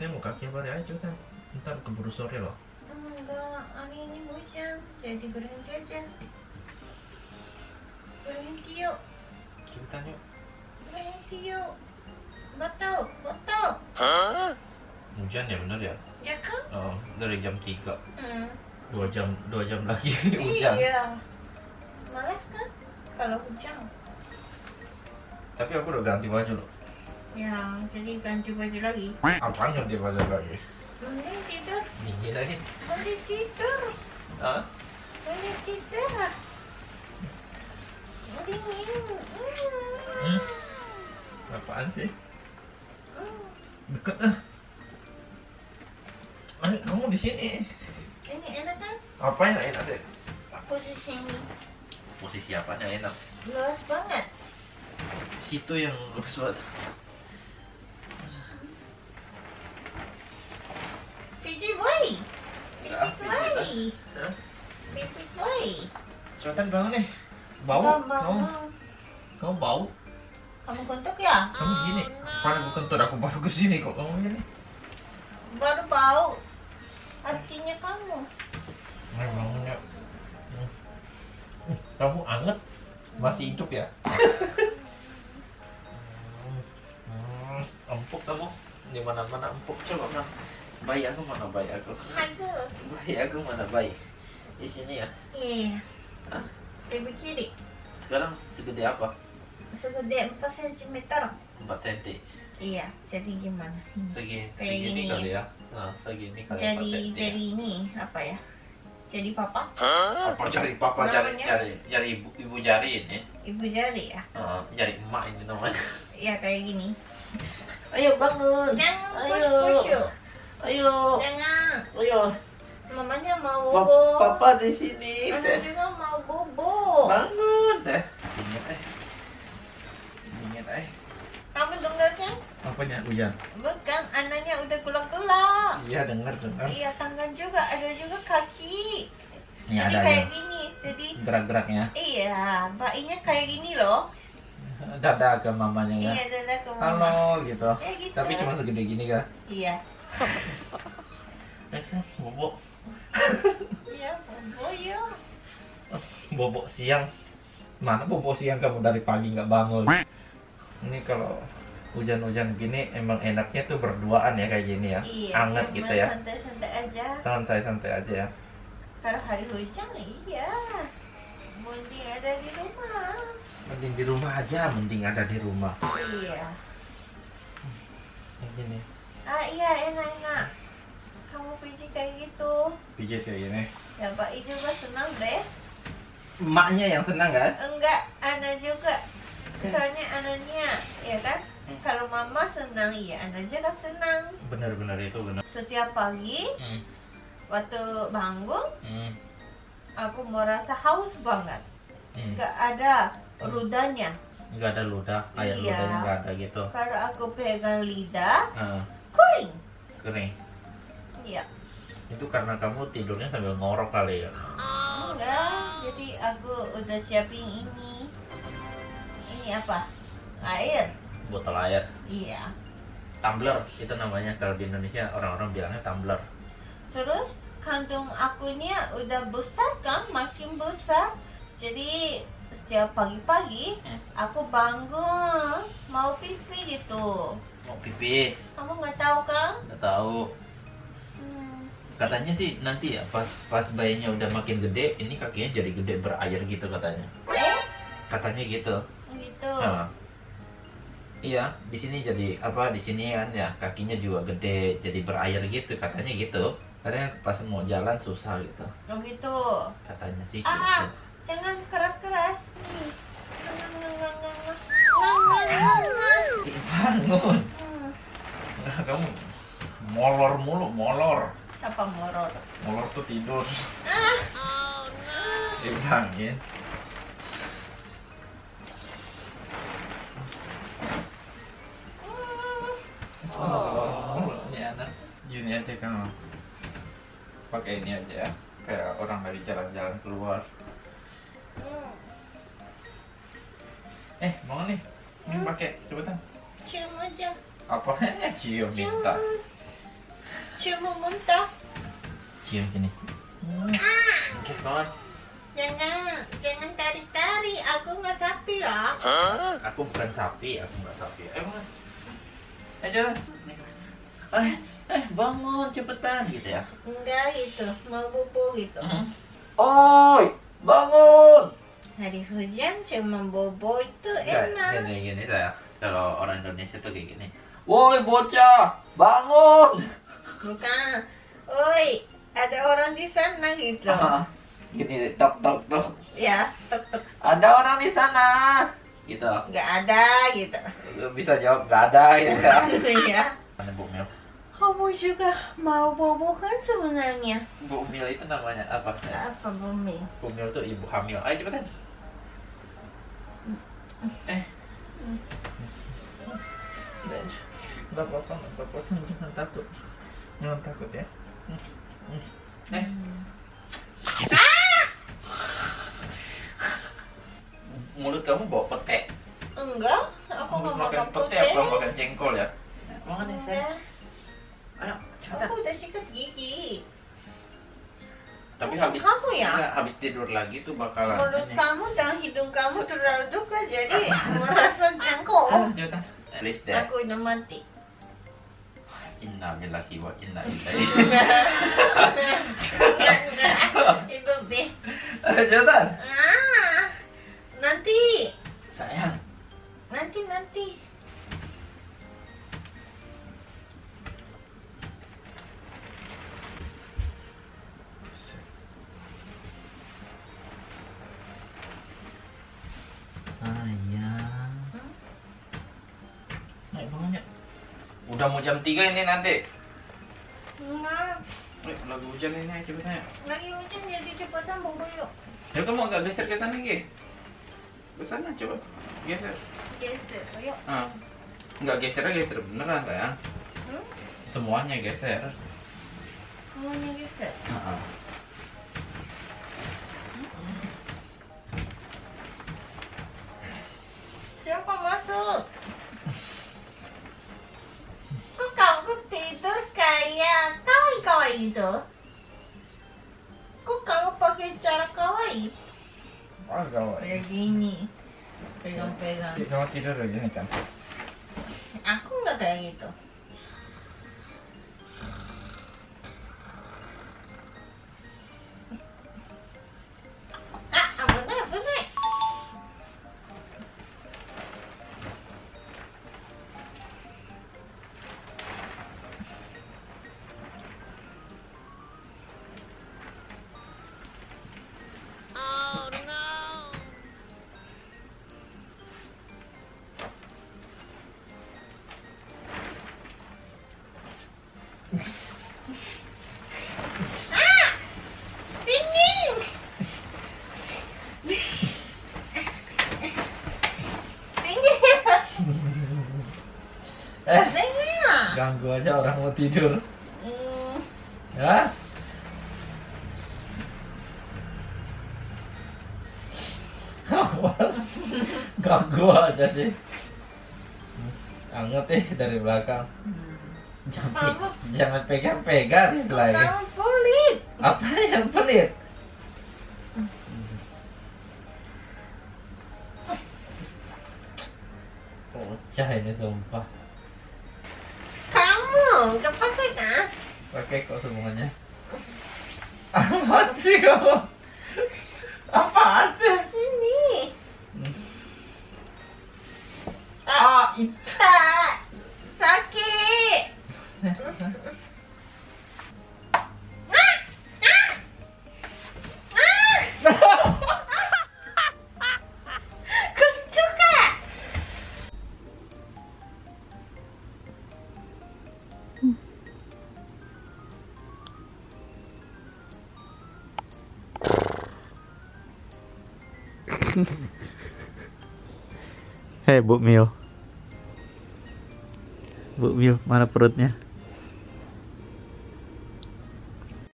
Katanya mau kaki apa aja kan. Ntar keburu sore loh. Enggak, hari ini hujan. Jadi goreng jajan. Goreng tiup, Cepetan yuk. goreng tiup. Betul, betul. Hujan ya bener ya? Ya kan? Oh, dari jam 3 Hmm. dua jam dua jam lagi hujan. Iya. Malas kan? Kalau hujan. Tapi aku udah ganti baju loh. Ya, jadi ganti baju lagi. Apaan ganti baju lagi? Mending tidur, Dingin lagi. mending tidur, Hah? mending tidur. Dingin. Hmm? Apaan sih? Deket ah. Ani, kamu di sini. Ini enak kan? Apa yang enak deh? Posisi ini Posisi apanya enak? luas banget. Situ yang luas banget. Pijit boy. Cepetan bangun nih. Bau? Bang, Kamu, bang. kamu bau? Kamu kontak ya? Kamu gini. Mana bukan tuh aku baru ke sini kok kamu gini. Baru bau. Artinya kamu. Nah, bangunnya. Hmm. Hmm, Kamu anget? Masih hidup ya? Hmm, hmm, empuk kamu. Di mana-mana empuk. Coba mana? Bayi aku mana bayi aku? Aduh. Bayi aku mana bayi? Di sini ya. Iya. Hah? Ibu kiri. Sekarang segede apa? Segede 4 cm. 4 cm. Iya. Jadi gimana? Segini, Kayak segini gini kali ya. Nah, segini kali 4 Jadi cm. jadi ini apa ya? Jadi papa? Apa cari papa cari Namanya? cari cari ibu, ibu jari ini? Ibu jari ya? Ah, jari emak ini namanya. Iya kayak gini. Ayo bangun. Jangan Ayo. push. Ayo. Jangan. Ayo. Mamanya mau Pa- bobo. papa di sini. Anak juga mau bobo. Bangun, Teh. Dingin eh. Dingin eh. Kamu dengar kan? Apanya hujan? Bukan, anaknya udah gelap-gelap. Iya, dengar dengar. Iya, tangan juga, ada juga kaki. Ini Jadi ada kayak ya. gini. Jadi Gerak-geraknya. iya, bayinya kayak gini loh. Dada ke mamanya ya. Iya, dada ke mama. Halo gitu. Ya gitu. Tapi cuma segede gini kan. Iya. Bobo. Iya, bobo ya. Bobo siang. Mana bobo siang kamu dari pagi nggak bangun? Ini kalau hujan-hujan gini emang enaknya tuh berduaan ya kayak gini ya. Iya. Anget gitu ya. Santai-santai aja. Santai-santai aja ya. Kalau hari hujan, iya. Mending ada di rumah. Mending di rumah aja, mending ada di rumah. Iya. Kayak gini. Ah iya enak-enak. Kamu pijit kayak gitu. Pijit kayak gini. Ya Pak I juga senang deh. Emaknya yang senang kan? Enggak, Ana juga. Soalnya anaknya, ya kan? Hmm. Kalau mama senang, iya Ana juga senang. Benar-benar itu benar. Setiap pagi, Hmm. waktu bangun, Hmm. aku merasa haus banget. Hmm. Enggak ada rudanya. Nggak ada ludah, air Iya. ludahnya nggak ada gitu. Kalau aku pegang lidah, Nah, kering. Iya. Itu karena kamu tidurnya sambil ngorok kali ya. Enggak, jadi aku udah siapin ini. Ini apa? Air. Botol air. Iya. Tumbler itu namanya kalau di Indonesia orang-orang bilangnya tumbler. Terus kandung akunya udah besar kan, makin besar. Jadi setiap pagi-pagi Hmm. aku bangun mau pipi gitu. Mau pipis, Kamu nggak tahu kan? nggak tahu. Hmm. Katanya sih nanti ya pas pas bayinya udah makin gede, ini kakinya jadi gede berair gitu katanya. Eh, Katanya gitu. gitu. Nah, iya, di sini jadi apa? Di sini kan ya kakinya juga gede, jadi berair gitu katanya gitu. Katanya pas mau jalan susah gitu. Oh gitu. Katanya sih Ah, gitu. jangan ngang. Ih, bangun. Kamu molor mulu, molor. Apa morot? Molor tuh tidur. Ah. Dibilangin. Oh, mulu nih anak. Gini aja kamu. Pakai ini aja ya. Kayak orang lagi jalan-jalan keluar. Hmm. Eh, mau nih. Ini Hmm. pakai cepetan. Cium aja. Apanya cium minta. Cium. muntah. Cium sini. Hmm. Oke, banget. Jangan, jangan tarik-tarik. Aku nggak sapi loh. Aku bukan sapi, aku nggak sapi. Eh, bangun. Eh, jalan. Nih. Eh, eh, bangun cepetan gitu ya. Enggak gitu, mau bobo gitu. Hmm. Oi, bangun. Hari hujan cuma bobo itu enak. gini gini lah. Kalau orang Indonesia tuh kayak gini. Woi bocah, bangun. Bukan. Oi, ada orang di sana gitu. Ah, Gini tok tok tok. Ya, tek tek. Ada orang di sana. Gitu. Nggak ada gitu. Bisa jawab nggak ada gitu ya. ya. Mana Bu Mil? Kamu juga mau bobo kan sebenarnya? Bu Mil itu namanya apa? Apa bumi? Bu Mil tuh ibu hamil. Ayo cepetan. Eh. Nggak apa-apa, nggak apa-apa. Jangan takut. Jangan takut ya. Eh. Mulut kamu bau pete. Enggak, aku Mulut mau makan pete putih. apa makan jengkol ya? Makan ya, saya. Ayo, cepetan. aku udah sikat gigi. Tapi Bukan habis kamu ya? enggak, habis tidur lagi tuh bakalan Mulut ini. kamu dan hidung kamu terlalu duka jadi merasa. Ah, that. Aku udah mati. Inna billahi wa inna ilaihi. Itu deh. Cepetan. Ah, nanti, Sayang. nanti, nanti. Udah mau jam 3 ini nanti. Enggak, Ayo, lagi hujan ini ayo cepetan ya. lagi hujan jadi cepetan bobo yuk. Ya kamu agak geser ke sana Gi. Ke sana coba. Geser. Geser, yuk. Ah. Enggak geser geser beneran sayang. Hmm? Semuanya geser. Semuanya geser. Heeh. Oh, Kayak gini. Pegang-pegang. Kamu tidur aja nih kan. Aku nggak kayak gitu. Dingin! Dingin! Eh, Dingin! ganggu aja orang mau tidur. Hmm, Yes. Awas. Ganggu aja sih. Anget eh dari belakang. Jangan, pe- Kamu- jangan pegang-pegang lagi. kamu pelit. Apa yang pelit? Bocah ini sumpah. Kamu nggak pakai kan? Pakai kok semuanya. Apaan sih kamu? Apaan sih? Ini. Ah, itu. Sakit. Ah! Ah! Ah! Kencuk, Kak. Hei Bu Mil Bu Mil mana perutnya?